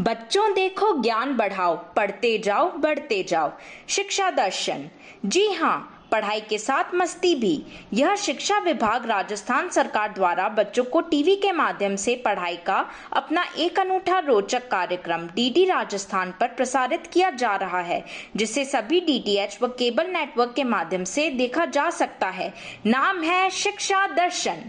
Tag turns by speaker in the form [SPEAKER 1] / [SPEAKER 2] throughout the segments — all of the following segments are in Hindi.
[SPEAKER 1] बच्चों देखो ज्ञान बढ़ाओ पढ़ते जाओ बढ़ते जाओ। शिक्षा दर्शन। जी हाँ पढ़ाई के साथ मस्ती भी। यह शिक्षा विभाग राजस्थान सरकार द्वारा बच्चों को टीवी के माध्यम से पढ़ाई का अपना एक अनूठा रोचक कार्यक्रम डीडी राजस्थान पर प्रसारित किया जा रहा है, जिसे सभी डीटीएच व केबल नेटवर्क के माध्यम से देखा जा सकता है। नाम है शिक्षा दर्शन।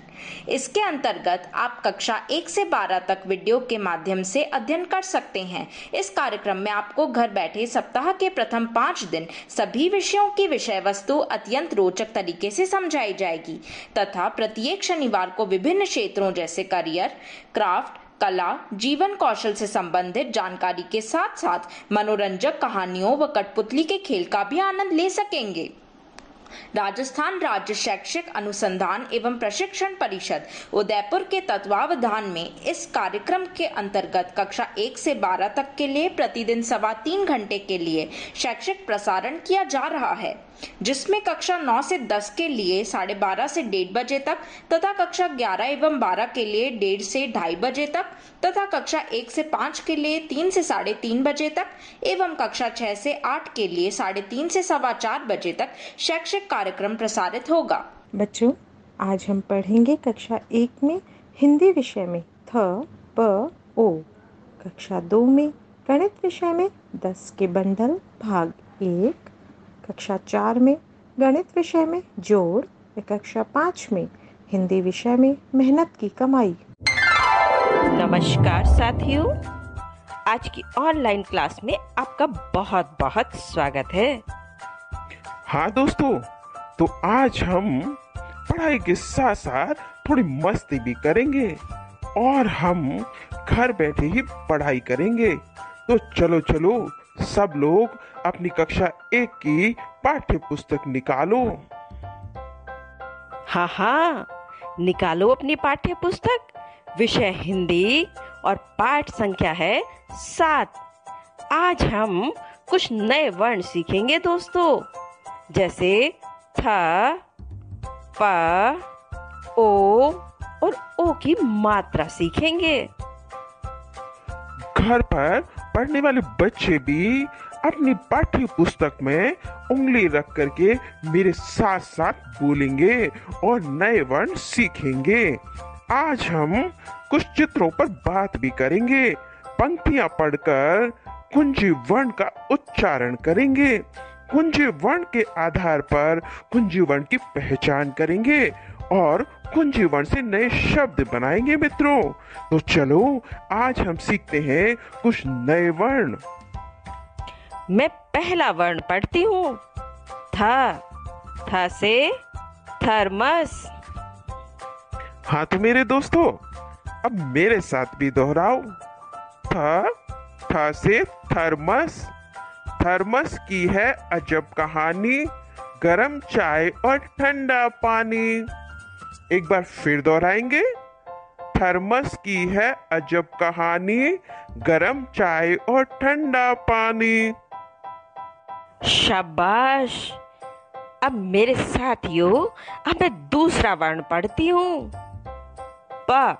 [SPEAKER 1] इसके अंतर्गत आप कक्षा एक से बारह तक वीडियो के माध्यम से अध्ययन कर सकते हैं। इस कार्यक्रम में आपको घर बैठे सप्ताह के प्रथम पाँच दिन सभी विषयों की विषय वस्तु अत्यंत रोचक तरीके से समझाई जाएगी। तथा प्रत्येक शनिवार को विभिन्न क्षेत्रों जैसे करियर, क्राफ्ट, कला, जीवन कौशल से संबंधित जानकारी के साथ साथ मनोरंजक कहानियों व कठपुतली के खेल का भी आनंद ले सकेंगे। राजस्थान राज्य शैक्षिक अनुसंधान एवं प्रशिक्षण परिषद उदयपुर के तत्वावधान में इस कार्यक्रम के अंतर्गत कक्षा एक से बारह तक के लिए प्रतिदिन सवा तीन घंटे के लिए शैक्षिक प्रसारण किया जा रहा है। जिसमें कक्षा 9 से 10 के लिए साढ़े बारह से डेढ़ बजे तक, तथा कक्षा 11 एवं 12 के लिए डेढ़ से ढाई बजे तक, तथा कक्षा एक से पाँच के लिए तीन से साढ़े तीन बजे तक, एवं कक्षा छह से आठ के लिए साढ़े तीन से सवा चार बजे तक शैक्षिक कार्यक्रम प्रसारित होगा।
[SPEAKER 2] बच्चों, आज हम पढ़ेंगे कक्षा एक में हिंदी विषय में थ, प, ओ। कक्षा दो में गणित विषय में दस के बंडल, भाग एक। कक्षा चार में गणित विषय में जोड़ व कक्षा पाँच में हिंदी विषय में मेहनत की कमाई।
[SPEAKER 3] नमस्कार साथियों। आज की ऑनलाइन क्लास में आपका बहुत बहुत स्वागत है।
[SPEAKER 4] हाँ दोस्तों तो आज हम पढ़ाई के साथ साथ थोड़ी मस्ती भी करेंगे और हम घर बैठे ही पढ़ाई करेंगे। तो चलो चलो सब लोग अपनी कक्षा एक की पाठ्य पुस्तक निकालो।
[SPEAKER 3] हाँ हाँ निकालो अपनी पाठ्य पुस्तक विषय हिंदी और पाठ संख्या है सात। आज हम कुछ नए वर्ण सीखेंगे दोस्तों जैसे थ प ओ और ओ की मात्रा सीखेंगे।
[SPEAKER 4] घर पर पढ़ने वाले बच्चे भी अपनी पाठ्य पुस्तक में उंगली रख करके मेरे साथ साथ बोलेंगे और नए वर्ण सीखेंगे। आज हम कुछ चित्रों पर बात भी करेंगे। पंक्तियाँ पढ़कर कुंजी वर्ण का उच्चारण करेंगे। कुंजी वर्ण के आधार पर कुंजी वर्ण की पहचान करेंगे और कुंजी वर्ण से नए शब्द बनाएँगे मित्रों। तो चलो, आज हम सीखते हैं कुछ नए वर्ण।
[SPEAKER 3] मैं पहला वर्ण पढ़ती हूँ। था थ से थर्मस।
[SPEAKER 4] हाँ तो मेरे दोस्तों, अब मेरे साथ भी दोहराओ। थ थ से थर्मस। थर्मस की है अजब कहानी, गरम चाय और ठंडा पानी। एक बार फिर दोहराएँगे। थर्मस की है अजब कहानी, गरम चाय और ठंडा पानी।
[SPEAKER 3] शाबाश। अब मेरे साथियों, अब मैं दूसरा वर्ण पढ़ती हूँ। प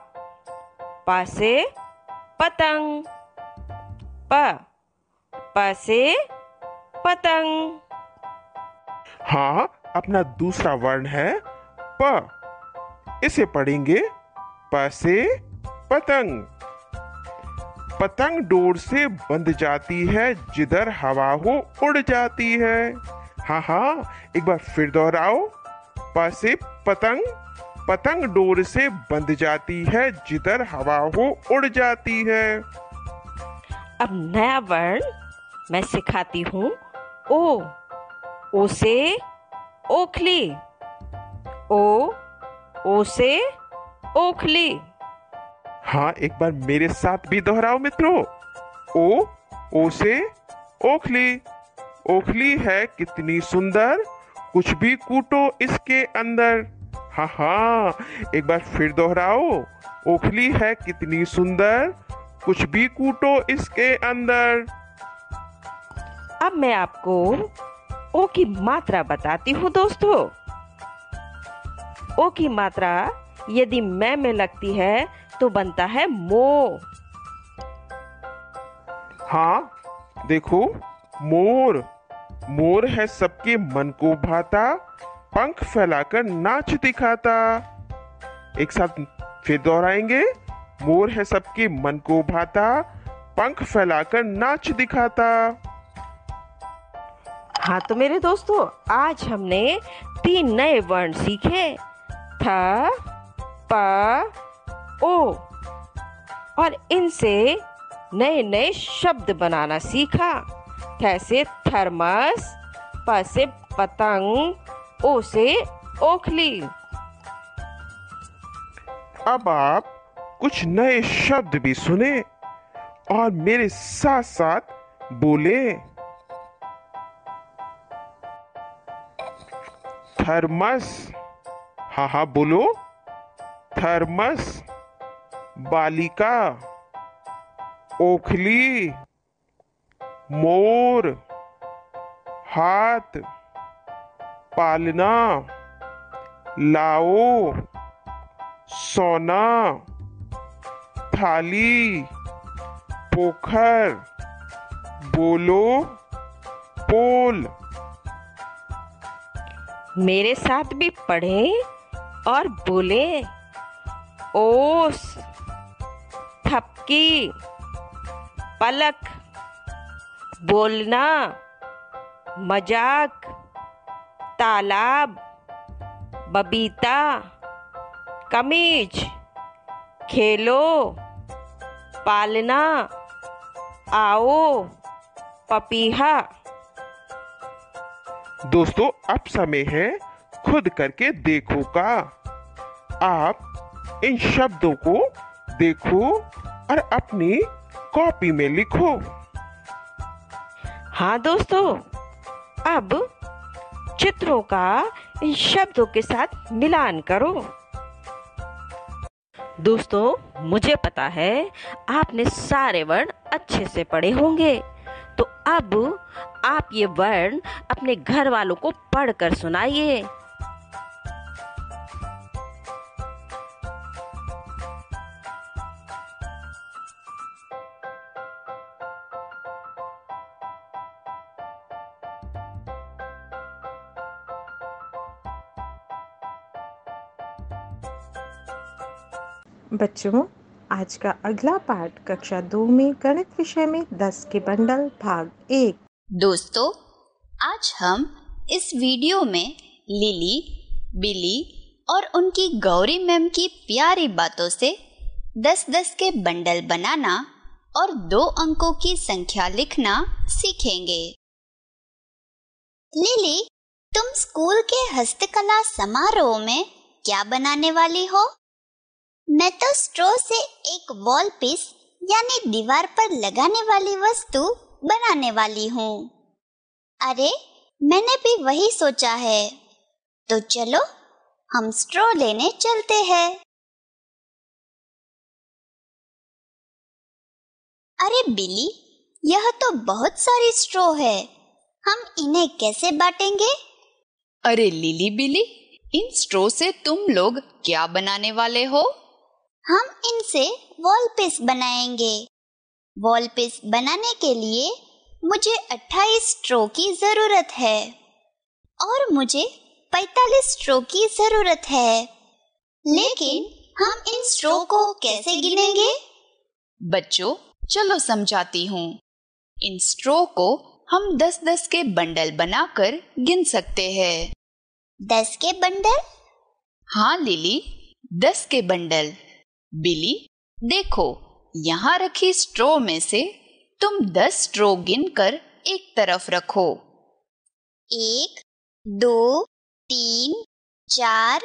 [SPEAKER 3] प से पतंग। प प से पतंग।
[SPEAKER 4] हाँ अपना दूसरा वर्ण है प। इसे पढ़ेंगे प से पतंग। पतंग डोर से बंध जाती है, जिधर हवा हो उड़ जाती है। हाँ हाँ एक बार फिर दोहराओ। प पतंग पतंग डोर से बंध जाती है, जिधर हवा हो उड़ जाती है।
[SPEAKER 3] अब नया वर्ण मैं सिखाती हूँ। ओ ओ से ओखली। ओ ओ से ओखली।
[SPEAKER 4] हाँ एक बार मेरे साथ भी दोहराओ मित्रों। ओ ओ से ओखली। ओखली है कितनी सुंदर, कुछ भी कूटो इसके अंदर। हाँ हाँ एक बार फिर दोहराओ। ओखली है कितनी सुंदर, कुछ भी कूटो इसके अंदर।
[SPEAKER 3] अब मैं आपको ओ की मात्रा बताती हूँ दोस्तों। ओ की मात्रा यदि मैं में लगती है तो बनता है मो
[SPEAKER 4] हाँ देखो मोर। मोर है सबके मन को भाता पंख फैलाकर नाच दिखाता। एक साथ फिर दोहराएँगे। मोर है सबके मन को भाता पंख फैलाकर नाच दिखाता।
[SPEAKER 3] हाँ तो मेरे दोस्तों आज हमने तीन नए वर्ण सीखे। थ प ओ, और इनसे नए नए शब्द बनाना सीखा। थ से थर्मस प से पतंग ओ से ओखली।
[SPEAKER 4] अब आप कुछ नए शब्द भी सुने और मेरे साथ साथ बोले। थर्मस हाँ हाँ बोलो। थर्मस बालिका, ओखली, मोर, हाथ, पालना, लाओ, सोना, थाली, पोखर, बोलो, पोल।
[SPEAKER 3] मेरे साथ भी पढ़े और बोले, ओस। थपकी, पलक, बोलना, मज़ाक, तालाब, बबीता, कमीज, खेलो, पालना, आओ, पपीहा।
[SPEAKER 4] दोस्तों, अब समय है खुद करके देखो का। आप इन शब्दों को देखो और अपनी कॉपी में लिखो।
[SPEAKER 3] हाँ दोस्तों, अब चित्रों का इन शब्दों के साथ मिलान करो। दोस्तों, मुझे पता है आपने सारे वर्ण अच्छे से पढ़े होंगे। तो अब आप ये वर्ण अपने घर वालों को पढ़कर सुनाइए।
[SPEAKER 2] बच्चों, आज का अगला पाठ कक्षा दो में गणित विषय में दस के बंडल, भाग एक।
[SPEAKER 5] दोस्तों, आज हम इस वीडियो में लिली, बिली और उनकी गौरी मैम की प्यारी बातों से दस दस के बंडल बनाना और दो अंकों की संख्या लिखना सीखेंगे। लिली, तुम स्कूल के हस्तकला समारोह में क्या बनाने वाली हो? मैं तो स्ट्रॉ से एक वॉल पीस यानी दीवार पर लगाने वाली वस्तु, बनाने वाली हूँ। अरे, मैंने भी वही सोचा है। तो चलो, हम स्ट्रो लेने चलते हैं। अरे बिली यह तो बहुत सारी स्ट्रो है। हम इन्हें कैसे बांटेंगे?
[SPEAKER 6] अरे लिली बिली इन स्ट्रो से तुम लोग क्या बनाने वाले हो?
[SPEAKER 5] हम इनसे वॉल पीस बनाएँगे। वॉल पीस बनाने के लिए मुझे 28 स्ट्रो की ज़रूरत है और मुझे 45 स्ट्रो की ज़रूरत है। लेकिन हम इन स्ट्रो को कैसे गिनेंगे?
[SPEAKER 6] बच्चों, चलो समझाती हूँ। इन स्ट्रो को हम दस दस के बंडल बनाकर गिन सकते हैं।
[SPEAKER 5] दस के बंडल
[SPEAKER 6] हाँ लिली दस के बंडल बिली देखो यहाँ रखी स्ट्रो में से तुम दस स्ट्रो गिनकर एक तरफ़ रखो।
[SPEAKER 5] एक दो तीन चार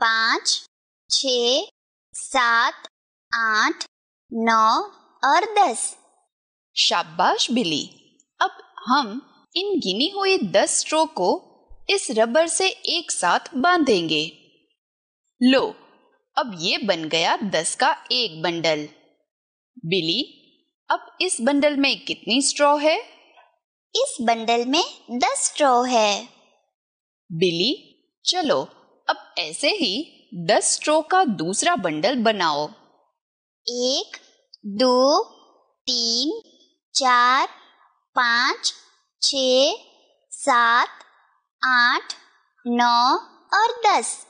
[SPEAKER 5] पाँच छ सात आठ नौ और दस।
[SPEAKER 6] शाबाश बिली अब हम इन गिनी हुई दस स्ट्रो को इस रबर से एक साथ बांधेंगे। लो अब ये बन गया दस का एक बंडल। बिली अब इस बंडल में कितनी स्ट्रॉ है?
[SPEAKER 5] इस बंडल में दस स्ट्रॉ है।
[SPEAKER 6] बिली चलो अब ऐसे ही दस स्ट्रॉ का दूसरा बंडल बनाओ।
[SPEAKER 5] एक दो तीन चार पाँच छ सात आठ नौ और दस।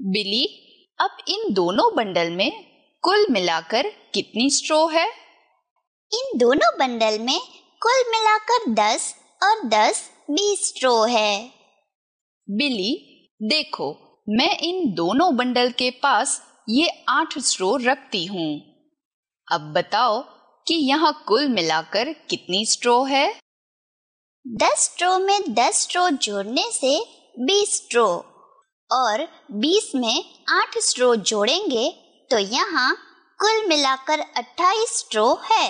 [SPEAKER 6] बिली अब इन दोनों बंडल में कुल मिलाकर कितनी स्ट्रो है?
[SPEAKER 5] इन दोनों बंडल में कुल मिलाकर दस और दस बीस स्ट्रो है।
[SPEAKER 6] बिली देखो मैं इन दोनों बंडल के पास ये आठ स्ट्रो रखती हूँ। अब बताओ कि यहाँ कुल मिलाकर कितनी स्ट्रो है?
[SPEAKER 5] दस स्ट्रो में दस स्ट्रो जोड़ने से बीस स्ट्रो। और बीस में आठ स्ट्रो जोड़ेंगे तो यहाँ कुल मिलाकर अट्ठाईस स्ट्रो है।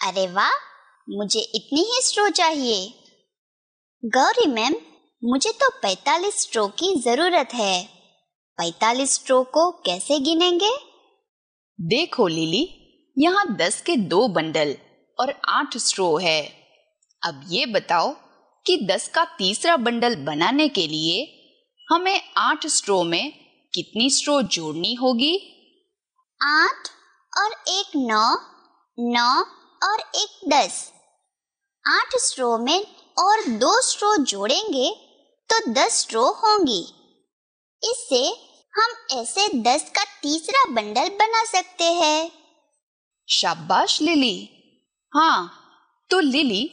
[SPEAKER 5] अरे वाह, मुझे इतनी ही स्ट्रो चाहिए। गौरी मैम, मुझे तो पैतालीस स्ट्रो की ज़रूरत है। पैतालीस स्ट्रो को कैसे गिनेंगे?
[SPEAKER 6] देखो लिली, यहाँ दस के दो बंडल और आठ स्ट्रो है। अब ये बताओ कि दस का तीसरा बंडल बनाने के लिए हमें आठ स्ट्रो में कितनी स्ट्रो जोड़नी होगी?
[SPEAKER 5] आठ और एक नौ नौ और एक दस। आठ स्ट्रो में और दो स्ट्रो जोड़ेंगे तो दस स्ट्रो होंगी। इससे हम ऐसे दस का तीसरा बंडल बना सकते हैं।
[SPEAKER 6] शाबाश लिली। हाँ तो लिली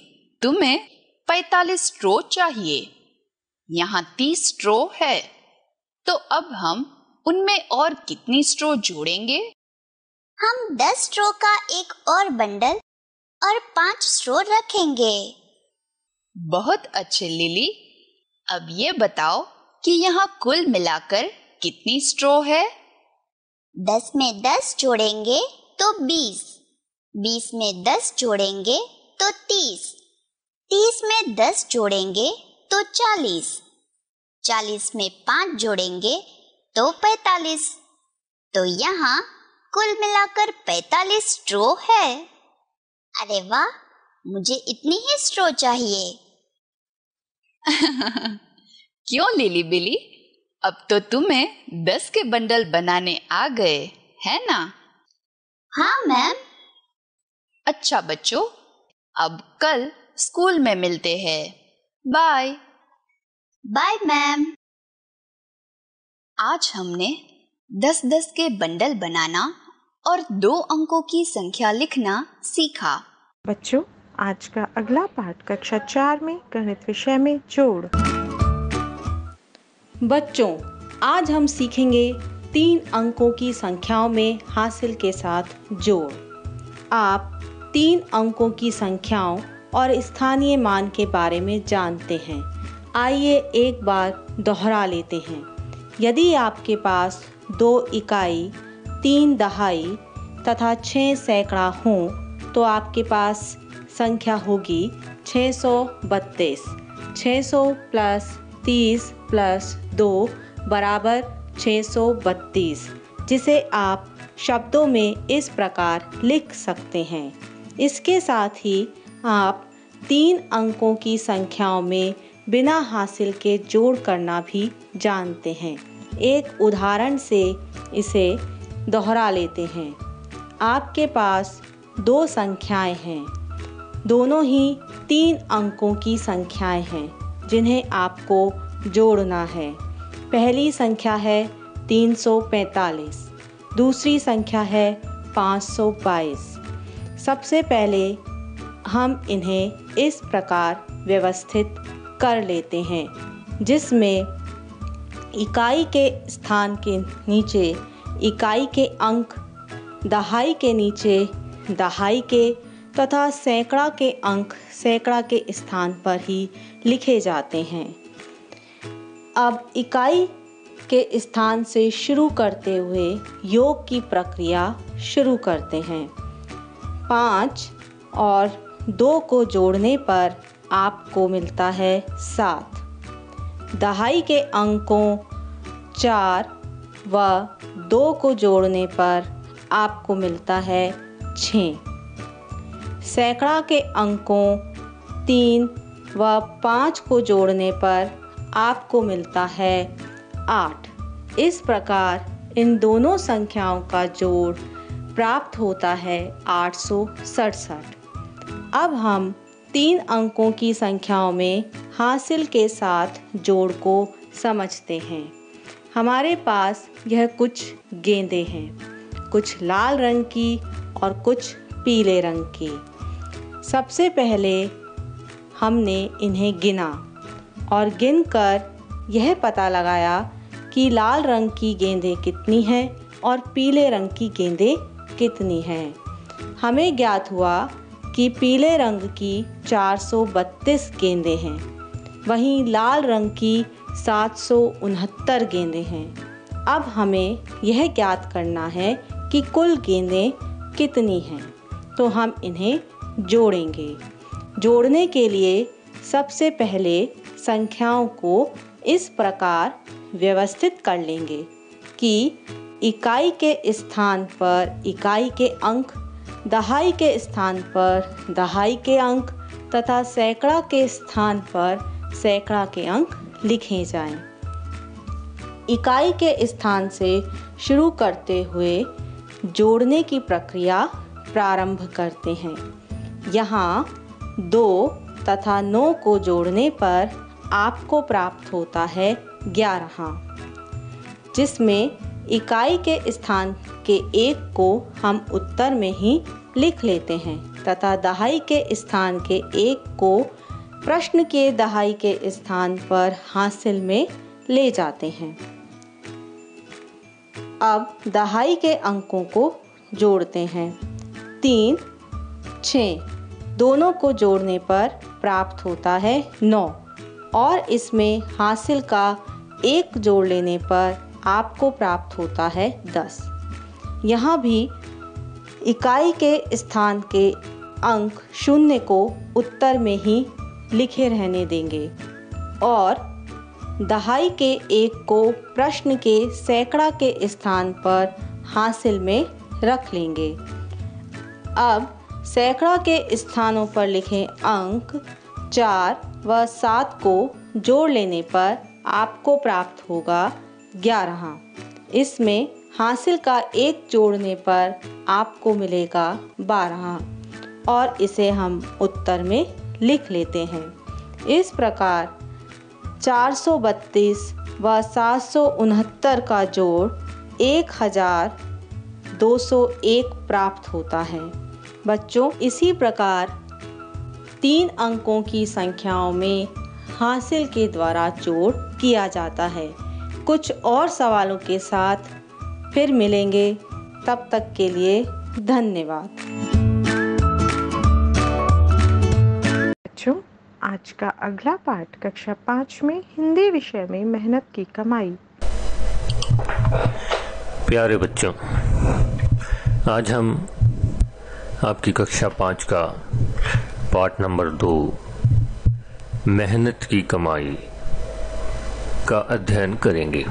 [SPEAKER 6] तुम्हें पैतालीस स्ट्रो चाहिए। यहाँ तीस स्ट्रो है। तो अब हम उनमें और कितनी स्ट्रो जोड़ेंगे?
[SPEAKER 5] हम दस स्ट्रो का एक और बंडल और पाँच स्ट्रो रखेंगे।
[SPEAKER 6] बहुत अच्छे लिली। अब ये बताओ कि यहाँ कुल मिलाकर कितनी स्ट्रो है?
[SPEAKER 5] दस में दस जोड़ेंगे तो बीस। बीस में दस जोड़ेंगे तो तीस। तीस में दस जोड़ेंगे तो चालीस। चालीस में पाँच जोड़ेंगे तो पैतालीस। तो यहाँ कुल मिलाकर पैतालीस स्ट्रो है। अरे वाह मुझे इतनी ही स्ट्रो चाहिए।
[SPEAKER 6] क्यों लिली बिली? अब तो तुम्हें दस के बंडल बनाने आ गए है ना?
[SPEAKER 5] हाँ मैम।
[SPEAKER 6] अच्छा बच्चों अब कल स्कूल में मिलते हैं। बाय
[SPEAKER 5] बाय मैम
[SPEAKER 6] आज हमने दस दस के बंडल बनाना और दो अंकों की संख्या लिखना सीखा।
[SPEAKER 7] बच्चों आज का अगला पाठ कक्षा चार में गणित विषय में जोड़।
[SPEAKER 2] बच्चों आज हम सीखेंगे तीन अंकों की संख्याओं में हासिल के साथ जोड़। आप तीन अंकों की संख्याओं और स्थानीय मान के बारे में जानते हैं। आइए एक बार दोहरा लेते हैं। यदि आपके पास दो इकाई, तीन दहाई तथा छः सैकड़ा हों तो आपके पास संख्या होगी छः सौ बत्तीस। छः सौ प्लस तीस प्लस दो बराबर छः सौ बत्तीस, जिसे आप शब्दों में इस प्रकार लिख सकते हैं। इसके साथ ही आप तीन अंकों की संख्याओं में बिना हासिल के जोड़ करना भी जानते हैं। एक उदाहरण से इसे दोहरा लेते हैं। आपके पास दो संख्याएँ हैं। दोनों ही तीन अंकों की संख्याएँ हैं, जिन्हें आपको जोड़ना है। पहली संख्या है 345 दूसरी संख्या है 522 सबसे पहले हम इन्हें इस प्रकार व्यवस्थित कर लेते हैं, जिसमें इकाई के स्थान के नीचे, इकाई के अंक, दहाई के नीचे, दहाई के तथा सैकड़ा के अंक, सैकड़ा के स्थान पर ही लिखे जाते हैं। अब इकाई के स्थान से शुरू करते हुए योग की प्रक्रिया शुरू करते हैं। पाँच और दो को जोड़ने पर आपको मिलता है सात। दहाई के अंकों चार व दो को जोड़ने पर आपको मिलता है छ। सैकड़ा के अंकों तीन व पाँच को जोड़ने पर आपको मिलता है आठ। इस प्रकार इन दोनों संख्याओं का जोड़ प्राप्त होता है आठ सौ सड़सठ। अब हम तीन अंकों की संख्याओं में हासिल के साथ जोड़ को समझते हैं। हमारे पास यह कुछ गेंदे हैं, कुछ लाल रंग की और कुछ पीले रंग की। सबसे पहले हमने इन्हें गिना और गिनकर यह पता लगाया कि लाल रंग की गेंदें कितनी हैं और पीले रंग की गेंदें कितनी हैं। हमें ज्ञात हुआ कि पीले रंग की 432 गेंदें हैं। वहीं लाल रंग की सात गेंदें हैं। अब हमें यह ज्ञात करना है कि कुल गेंदें कितनी हैं। तो हम इन्हें जोड़ेंगे। जोड़ने के लिए सबसे पहले संख्याओं को इस प्रकार व्यवस्थित कर लेंगे कि इकाई के स्थान पर इकाई के अंक दहाई के स्थान पर दहाई के अंक तथा सैकड़ा के स्थान पर सैकड़ा के अंक लिखे जाएँ। इकाई के स्थान से शुरू करते हुए जोड़ने की प्रक्रिया प्रारंभ करते हैं यहाँ दो तथा नौ को जोड़ने पर आपको प्राप्त होता है ग्यारह जिसमें इकाई के स्थान के एक को हम उत्तर में ही लिख लेते हैं, तथा दहाई के स्थान के एक को प्रश्न के दहाई के स्थान पर हासिल में ले जाते हैं। अब दहाई के अंकों को जोड़ते हैं। तीन छ दोनों को जोड़ने पर प्राप्त होता है नौ, और इसमें हासिल का एक जोड़ लेने पर आपको प्राप्त होता है दस। यहाँ भी इकाई के स्थान के अंक शून्य को उत्तर में ही लिखे रहने देंगे और दहाई के एक को प्रश्न के सैकड़ा के स्थान पर हासिल में रख लेंगे। अब सैकड़ा के स्थानों पर लिखे अंक चार व सात को जोड़ लेने पर आपको प्राप्त होगा ग्यारह। इसमें हासिल का एक जोड़ने पर आपको मिलेगा बारह। और इसे हम उत्तर में लिख लेते हैं। इस प्रकार 432 व सात सौ उनहत्तर का जोड़ एक हज़ार दो सौ एक प्राप्त होता है। बच्चों, इसी प्रकार तीन अंकों की संख्याओं में हासिल के द्वारा जोड़ किया जाता है। कुछ और सवालों के साथ फिर मिलेंगे। तब तक के लिए धन्यवाद।
[SPEAKER 7] बच्चों आज का अगला पाठ कक्षा पाँच में हिंदी विषय में मेहनत की कमाई।
[SPEAKER 8] प्यारे बच्चों आज हम आपकी कक्षा पाँच का पाठ नंबर दो मेहनत की कमाई का अध्ययन करेंगे।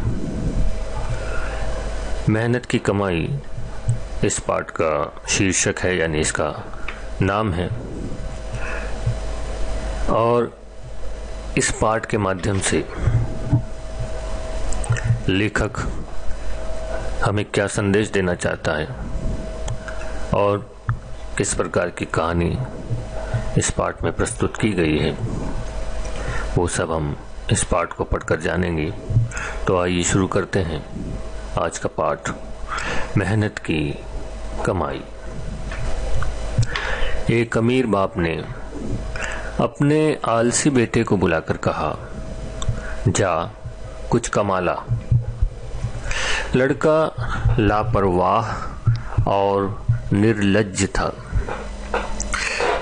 [SPEAKER 8] मेहनत की कमाई इस पाठ का शीर्षक है, यानी इसका नाम है। और इस पाठ के माध्यम से लेखक हमें क्या संदेश देना चाहता है और किस प्रकार की कहानी इस पाठ में प्रस्तुत की गई है, वो सब हम इस पाठ को पढ़कर जानेंगे। तो आइए शुरू करते हैं। आज का पाठ, मेहनत की कमाई। एक अमीर बाप ने अपने आलसी बेटे को बुलाकर कहा, जा, कुछ कमाला लड़का लापरवाह और निर्लज था।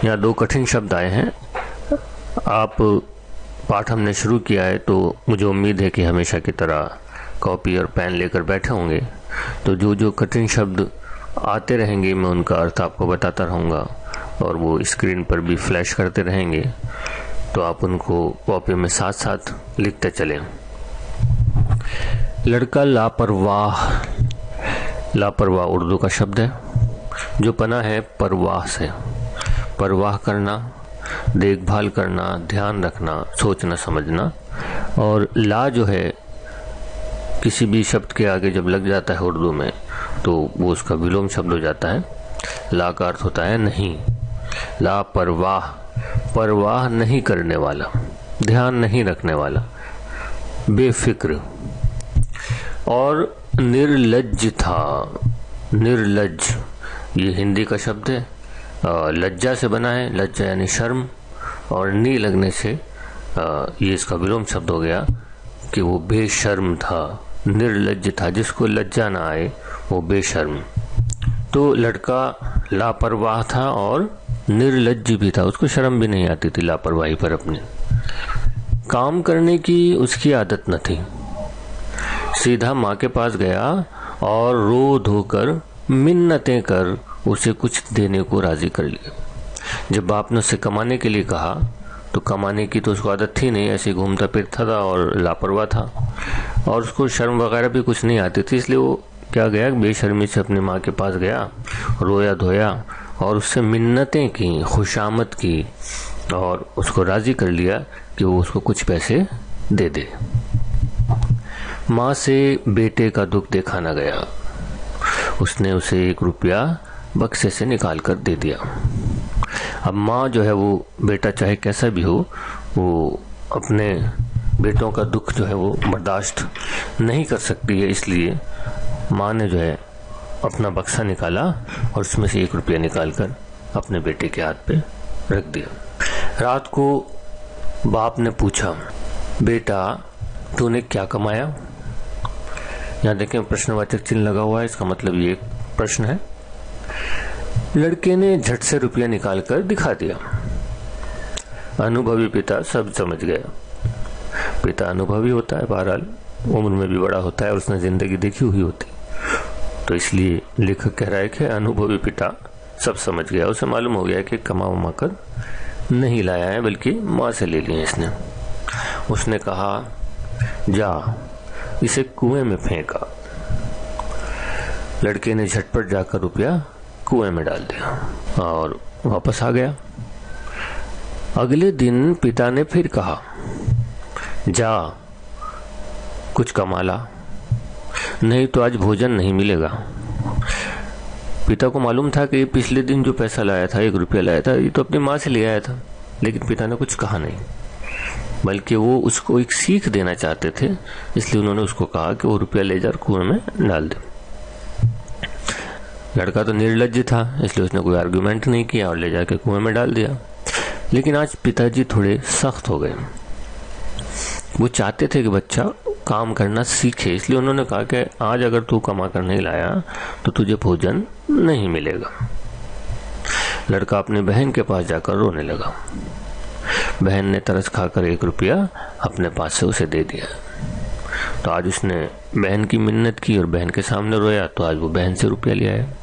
[SPEAKER 8] यहाँ दो कठिन शब्द आए हैं। आप पाठ हमने शुरू किया है तो मुझे उम्मीद है कि हमेशा की तरह कॉपी और पेन लेकर बैठे होंगे। तो जो जो कठिन शब्द आते रहेंगे, मैं उनका अर्थ आपको बताता रहूँगा और वो स्क्रीन पर भी फ्लैश करते रहेंगे। तो आप उनको कॉपी में साथ साथ लिखते चलें। लड़का लापरवाह लापरवाह उर्दू का शब्द है, जो पना है परवाह से। परवाह करना, देखभाल करना, ध्यान रखना, सोचना, समझना और ला जो है किसी भी शब्द के आगे जब लग जाता है उर्दू में तो वो उसका विलोम शब्द हो जाता है। ला का अर्थ होता है नहीं। लापरवाह परवाह। नहीं करने वाला। ध्यान नहीं रखने वाला। बेफिक्र। और निर्लज था। निर्लज ये हिंदी का शब्द है। लज्जा से बना है। लज्जा यानी शर्म। और नी लगने से ये इसका विलोम शब्द हो गया कि वो बेशर्म था। निर्लज था, जिसको लज्जा ना आए, वो बेशर्म। तो लड़का लापरवाह था और निर्लज भी था, उसको शर्म भी नहीं आती थी लापरवाही पर अपनी। काम करने की उसकी आदत न थी। सीधा माँ के पास गया और रो धोकर मिन्नतें कर उसे कुछ देने को राज़ी कर लिया जब बाप ने उसे कमाने के लिए कहा तो कमाने की तो उसको आदत थी नहीं, ऐसे घूमता फिरता था और लापरवाह था। और उसको शर्म वगैरह भी कुछ नहीं आती थी, इसलिए वो क्या गया, बेशर्मी से अपनी माँ के पास गया, रोया धोया और उससे मिन्नतें की, खुशामद की और उसको राज़ी कर लिया कि वो उसको कुछ पैसे दे दे। माँ से बेटे का दुख देखा न गया। उसने उसे एक रुपया बक्से से निकाल कर दे दिया। अब माँ जो है वो बेटा चाहे कैसा भी हो, वो अपने बेटों का दुख जो है वो बर्दाश्त नहीं कर सकती है, इसलिए माँ ने जो है अपना बक्सा निकाला और उसमें से एक रुपया निकाल कर अपने बेटे के हाथ पे रख दिया। रात को बाप ने पूछा, बेटा, तूने क्या कमाया? यहाँ देखें, प्रश्नवाचक चिन्ह लगा हुआ है, इसका मतलब ये प्रश्न है। लड़के ने झट से रुपया निकालकर दिखा दिया। अनुभवी पिता सब समझ गया। पिता अनुभवी होता है, बहरहाल, उम्र में भी बड़ा होता है और उसने ज़िंदगी देखी हुई होती। तो इसलिए लेखक कह रहा है कि अनुभवी पिता सब समझ गया। उसे मालूम हो गया कि कमा उमा कर नहीं लाया है, बल्कि माँ से ले लिए इसने। उसने कहा, जा, इसे कुएँ में फेंका। लड़के ने झटपट जाकर रुपया कुएँ में डाल दिया और वापस आ गया। अगले दिन पिता ने फिर कहा, जा, कुछ कमा ला, नहीं तो आज भोजन नहीं मिलेगा। पिता को मालूम था कि पिछले दिन जो पैसा लाया था, एक रुपया लाया था, ये तो अपनी माँ से ले आया था, लेकिन पिता ने कुछ कहा नहीं। बल्कि वो उसको एक सीख देना चाहते थे, इसलिए उन्होंने उसको कहा कि वो रुपया ले जाकर कुएँ में डाल दे। लड़का तो निर्लज था, इसलिए उसने कोई आर्ग्यूमेंट नहीं किया और ले जाके कुएँ में डाल दिया। लेकिन आज पिताजी थोड़े सख्त हो गए। वो चाहते थे कि बच्चा काम करना सीखे, इसलिए उन्होंने कहा कि आज अगर तू कमा कर नहीं लाया तो तुझे भोजन नहीं मिलेगा। लड़का अपनी बहन के पास जाकर रोने लगा। बहन ने तरस खाकर एक रुपया अपने पास से उसे दे दिया। तो आज उसने बहन की मिन्नत की और बहन के सामने रोया तो आज वो बहन से रुपया लिया है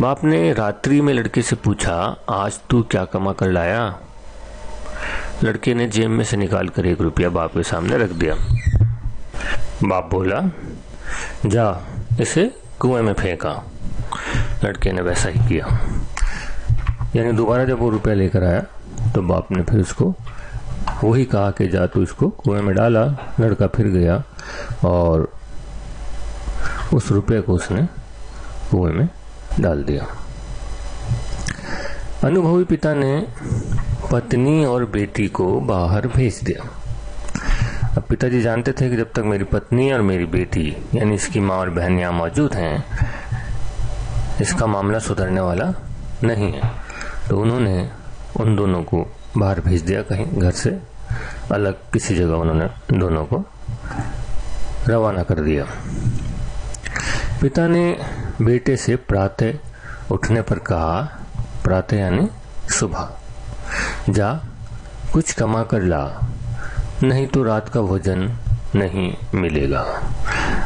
[SPEAKER 8] बाप ने रात्रि में लड़के से पूछा, आज तू क्या कमा कर लाया? लड़के ने जेब में से निकाल कर एक रुपया बाप के सामने रख दिया। बाप बोला, जा, इसे कुएँ में फेंका। लड़के ने वैसा ही किया। यानी दोबारा जब वो रुपया लेकर आया तो बाप ने फिर उसको वही कहा कि, जा, तू इसको कुएँ में डाला। लड़का फिर गया और उस रुपये को उसने कुएँ में डाल दिया। अनुभवी पिता ने पत्नी और बेटी को बाहर भेज दिया। अब पिताजी जानते थे कि जब तक मेरी पत्नी और मेरी बेटी, यानी इसकी माँ और बहन यहाँ मौजूद हैं, इसका मामला सुधरने वाला नहीं है। तो उन्होंने उन दोनों को बाहर भेज दिया कहीं घर से। अलग किसी जगह उन्होंने दोनों को रवाना कर दिया। पिता ने बेटे से प्रातः उठने पर कहा, प्रातः यानी सुबह। जा, कुछ कमा कर ला, नहीं तो रात का भोजन नहीं मिलेगा।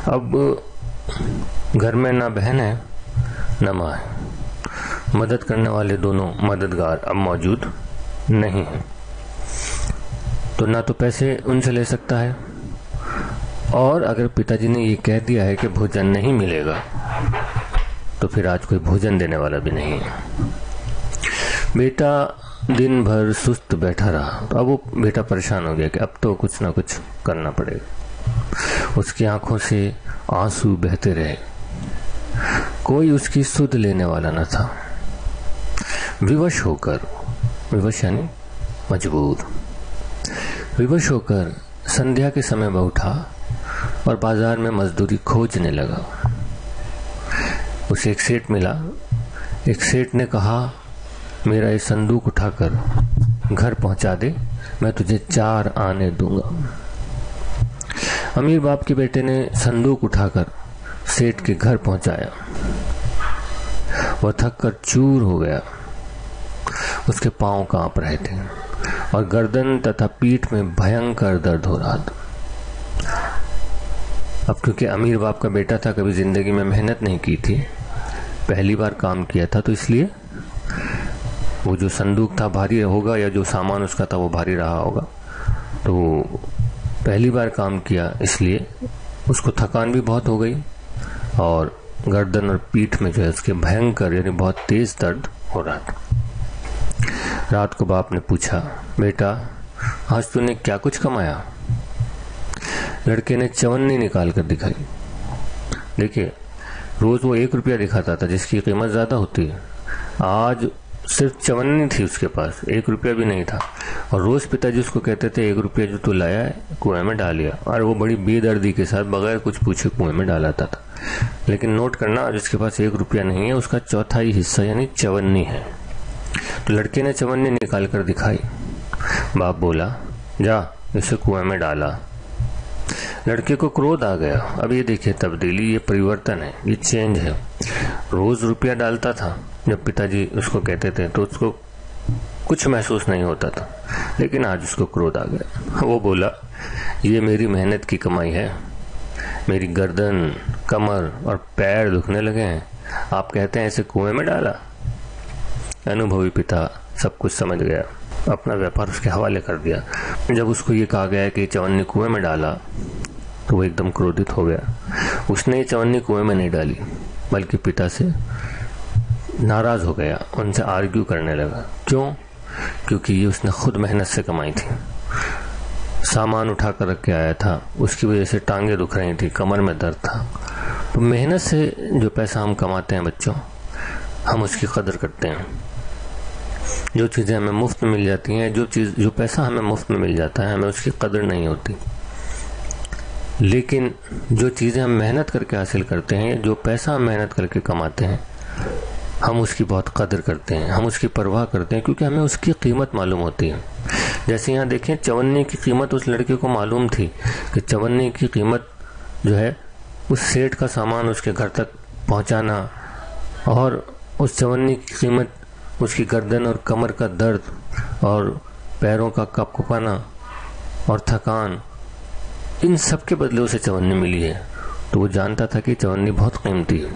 [SPEAKER 8] अब घर में ना बहन है, न माँ है। मदद करने वाले दोनों मददगार अब मौजूद नहीं है। तो ना तो पैसे उनसे ले सकता है और अगर पिताजी ने ये कह दिया है कि भोजन नहीं मिलेगा तो फिर आज कोई भोजन देने वाला भी नहीं है। बेटा दिन भर सुस्त बैठा रहा। तो अब वो बेटा परेशान हो गया कि अब तो कुछ ना कुछ करना पड़ेगा। उसकी आँखों से आँसू बहते रहे। कोई उसकी सुध लेने वाला न था। विवश होकर, विवश यानी मजबूर। विवश होकर संध्या के समय वह उठा और बाज़ार में मजदूरी खोजने लगा। उसे एक सेठ मिला। एक सेठ ने कहा, मेरा ये संदूक उठाकर घर पहुँचा दे, मैं तुझे चार आने दूँगा। अमीर बाप के बेटे ने संदूक उठाकर सेठ के घर पहुँचाया। वह थक कर चूर हो गया। उसके पाँव काँप रहे थे और गर्दन तथा पीठ में भयंकर दर्द हो रहा था। अब क्योंकि अमीर बाप का बेटा था, कभी ज़िंदगी में मेहनत नहीं की थी, पहली बार काम किया था तो इसलिए वो जो संदूक था भारी होगा या जो सामान उसका था वो भारी रहा होगा। तो पहली बार काम किया, इसलिए उसको थकान भी बहुत हो गई और गर्दन और पीठ में जो है उसके भयंकर, यानी बहुत तेज दर्द हो रहा था। रात को बाप ने पूछा, बेटा, आज तूने क्या कुछ कमाया? लड़के ने चवन्नी निकाल कर दिखाई। देखिए, रोज वो एक रुपया दिखाता था, जिसकी कीमत ज़्यादा होती है। आज सिर्फ़ चवन्नी थी उसके पास, एक रुपया भी नहीं था। और रोज पिताजी उसको कहते थे, एक रुपया जो तू लाया है, कुएँ में डालिया और वो बड़ी बेदर्दी के साथ बगैर कुछ पूछे कुएँ में डालाता था लेकिन नोट करना जिसके पास एक रुपया नहीं है, उसका चौथाई हिस्सा, यानी चवन्नी है तो लड़के ने चवन्नी निकाल कर दिखाई। बाप बोला, जा, इसे कुएँ में डाला। लड़के को क्रोध आ गया। अब ये देखिए, तब्दीली, ये परिवर्तन है, ये चेंज है। रोज रुपया डालता था, जब पिताजी उसको कहते थे तो उसको कुछ महसूस नहीं होता था। लेकिन आज उसको क्रोध आ गया। वो बोला, ये मेरी मेहनत की कमाई है। मेरी गर्दन, कमर और पैर दुखने लगे हैं। आप कहते हैं ऐसे कुएँ में डाला? अनुभवी पिता सब कुछ समझ गया। अपना व्यापार उसके हवाले कर दिया। जब उसको ये कहा गया कि चवन ने कुएँ में डाला तो वो एकदम क्रोधित हो गया। उसने चवन्नी कुएँ में नहीं डाली, बल्कि पिता से नाराज़ हो गया, उनसे आर्ग्यू करने लगा। क्यों? क्योंकि ये उसने खुद मेहनत से कमाई थी। सामान उठा कर रख के आया था। उसकी वजह से टांगे दुख रही थी, कमर में दर्द था। तो मेहनत से जो पैसा हम कमाते हैं बच्चों, हम उसकी कदर करते हैं। जो चीज़ें हमें मुफ़्त मिल जाती हैं, जो चीज़, जो पैसा हमें मुफ़्त में मिल जाता है, हमें उसकी कदर नहीं होती। लेकिन जो चीज़ें हम मेहनत करके हासिल करते हैं, जो पैसा हम मेहनत करके कमाते हैं, हम उसकी बहुत कदर करते हैं, हम उसकी परवाह करते हैं, क्योंकि हमें उसकी कीमत मालूम होती है। जैसे यहाँ देखें, चवन्नी की कीमत उस लड़के को मालूम थी कि चवन्नी की कीमत जो है, उस सेठ का सामान उसके घर तक पहुँचाना और उस चवन्नी की कीमत उसकी गर्दन और कमर का दर्द और पैरों का कपकपाना और थकान इन सब के बदले उसे चवन्नी मिली है। तो वो जानता था कि चवन्नी बहुत कीमती है।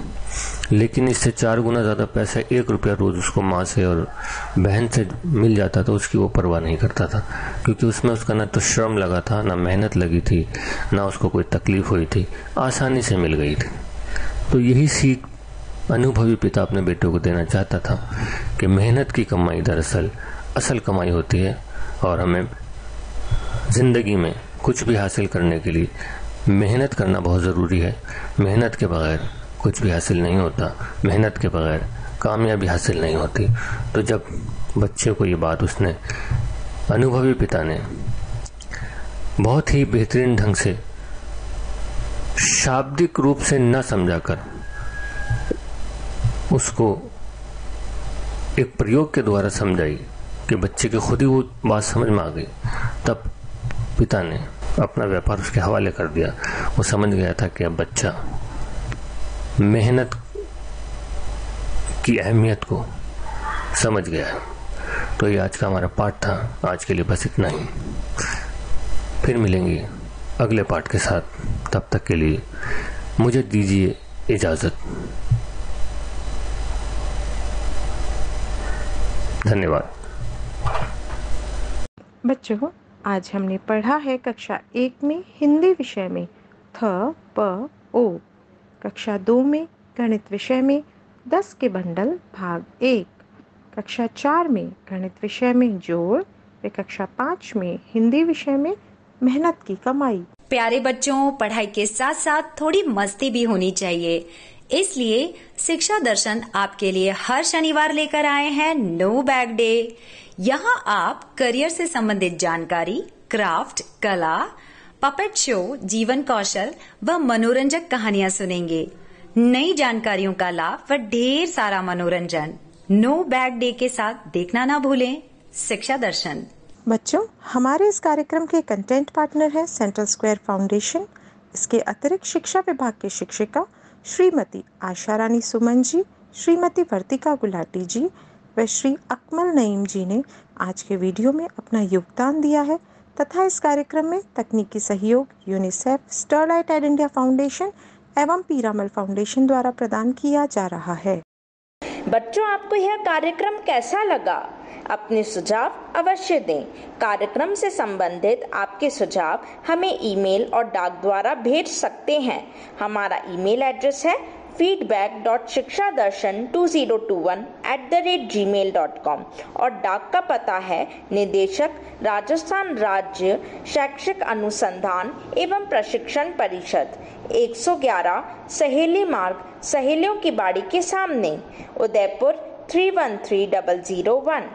[SPEAKER 8] लेकिन इससे चार गुना ज़्यादा पैसा एक रुपया रोज उसको माँ से और बहन से मिल जाता तो उसकी वो परवाह नहीं करता था। क्योंकि उसमें उसका ना तो श्रम लगा था, ना मेहनत लगी थी, ना उसको कोई तकलीफ़ हुई थी, आसानी से मिल गई थी। तो यही सीख अनुभवी पिता अपने बेटों को देना चाहता था कि मेहनत की कमाई दरअसल असल कमाई होती है और हमें ज़िंदगी में कुछ भी हासिल करने के लिए मेहनत करना बहुत ज़रूरी है। मेहनत के बगैर कुछ भी हासिल नहीं होता। मेहनत के बगैर कामयाबी हासिल नहीं होती। तो जब बच्चे को ये बात उसने, अनुभवी पिता ने बहुत ही बेहतरीन ढंग से शाब्दिक रूप से न समझाकर उसको एक प्रयोग के द्वारा समझाई कि बच्चे के खुद ही वो बात समझ में आ गई। तब पिता ने अपना व्यापार उसके हवाले कर दिया। वो समझ गया था कि अब बच्चा मेहनत की अहमियत को समझ गया है। तो ये आज का हमारा पाठ था। आज के लिए बस इतना ही। फिर मिलेंगे अगले पाठ के साथ। तब तक के लिए मुझे दीजिए इजाज़त। धन्यवाद।
[SPEAKER 2] बच्चों आज हमने पढ़ा है कक्षा एक में हिंदी विषय में थ, प, ओ। कक्षा दो में गणित विषय में दस के बंडल भाग एक। कक्षा चार में गणित विषय में जोड़। व कक्षा पाँच में हिंदी विषय में मेहनत की कमाई।
[SPEAKER 1] प्यारे बच्चों, पढ़ाई के साथ साथ थोड़ी मस्ती भी होनी चाहिए।
[SPEAKER 9] इसलिए शिक्षा दर्शन आपके लिए हर शनिवार लेकर आए हैं नो बैग डे। यहाँ आप करियर से संबंधित जानकारी, क्राफ्ट, कला पपेट शो जीवन कौशल व मनोरंजक कहानियाँ सुनेंगे। नई जानकारियों का लाभ व ढेर सारा मनोरंजन। नो बैग डे के साथ देखना ना भूलें। शिक्षा दर्शन।
[SPEAKER 7] बच्चों, हमारे इस कार्यक्रम के कंटेंट पार्टनर है सेंट्रल स्क्वायर फाउंडेशन इसके अतिरिक्त शिक्षा विभाग के शिक्षिका श्रीमती आशा रानी सुमन जी, श्रीमती वर्तिका गुलाटी जी व श्री अकमल नईम जी ने आज के वीडियो में अपना योगदान दिया है। तथा इस कार्यक्रम में तकनीकी सहयोग, UNICEF, Sterlite Ed India Foundation एवं पीरामल फाउंडेशन द्वारा प्रदान किया जा रहा है।
[SPEAKER 1] बच्चों, आपको यह कार्यक्रम कैसा लगा? अपने सुझाव अवश्य दें। कार्यक्रम से संबंधित आपके सुझाव हमें ईमेल और डाक द्वारा भेज सकते हैं। हमारा ईमेल एड्रेस है feedback dot Shiksha Darshan two zero two one at the rate gmail dot com और डाक का पता है निदेशक, राजस्थान राज्य शैक्षिक अनुसंधान एवं प्रशिक्षण परिषद 111 सहेली मार्ग, सहेलियों की बाड़ी के सामने, Udaipur, three one three double zero one.